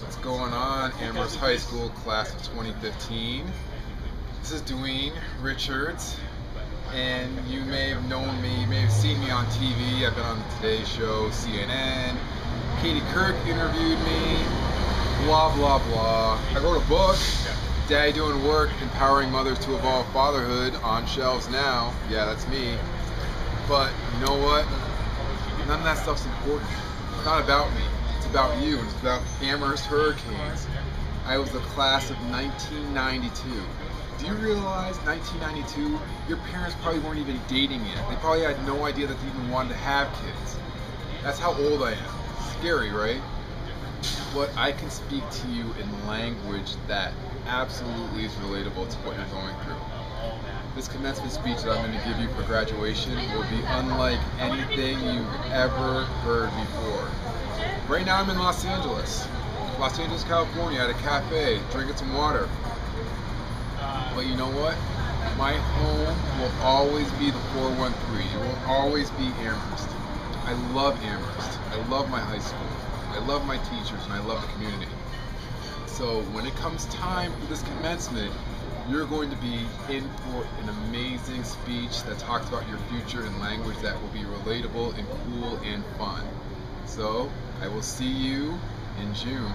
What's going on, Amherst High School class of 2015? This is Doyin Richards, and you may have known me, you may have seen me on TV. I've been on the Today Show, CNN. Katie Couric interviewed me, blah, blah, blah. I wrote a book, Daddy Doing Work, Empowering Mothers to Evolve Fatherhood, on shelves now. Yeah, that's me. But you know what? None of that stuff's important. It's not about me. It's about you. It's about Amherst Hurricanes. I was the class of 1992. Do you realize 1992? Your parents probably weren't even dating yet. They probably had no idea that they even wanted to have kids. That's how old I am. Scary, right? But I can speak to you in language that absolutely is relatable to what you're going through. This commencement speech that I'm going to give you for graduation will be unlike anything you've ever heard before. Right now I'm in Los Angeles, Los Angeles, California, at a cafe, drinking some water. But you know what? My home will always be the 413. It will always be Amherst. I love Amherst. I love my high school. I love my teachers and I love the community. So when it comes time for this commencement, you're going to be in for an amazing speech that talks about your future in language that will be relatable and cool and fun. So I will see you in June.